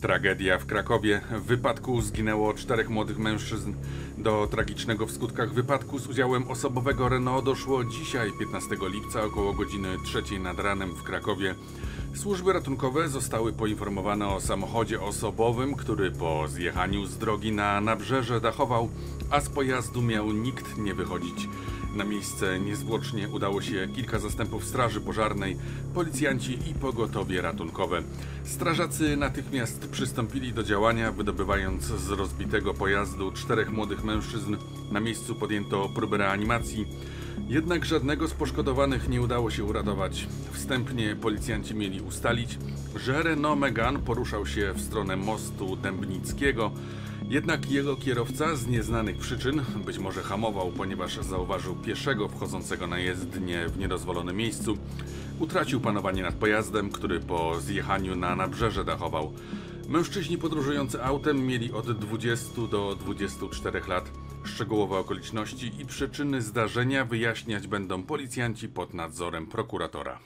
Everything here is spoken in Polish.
Tragedia w Krakowie. W wypadku zginęło czterech młodych mężczyzn. Do tragicznego w skutkach wypadku z udziałem osobowego Renault doszło dzisiaj, 15 lipca, około godziny 3 nad ranem w Krakowie. Służby ratunkowe zostały poinformowane o samochodzie osobowym, który po zjechaniu z drogi na nabrzeże dachował, a z pojazdu miał nikt nie wychodzić. Na miejsce niezwłocznie udało się kilka zastępów straży pożarnej, policjanci i pogotowie ratunkowe. Strażacy natychmiast przystąpili do działania, wydobywając z rozbitego pojazdu czterech młodych mężczyzn. Na miejscu podjęto próbę reanimacji. Jednak żadnego z poszkodowanych nie udało się uratować. Wstępnie policjanci mieli ustalić, że Renault Megane poruszał się w stronę mostu Dębnickiego, jednak jego kierowca z nieznanych przyczyn, być może hamował, ponieważ zauważył pieszego wchodzącego na jezdnię w niedozwolonym miejscu, utracił panowanie nad pojazdem, który po zjechaniu na nabrzeże dachował. Mężczyźni podróżujący autem mieli od 20 do 24 lat. Szczegółowe okoliczności i przyczyny zdarzenia wyjaśniać będą policjanci pod nadzorem prokuratora.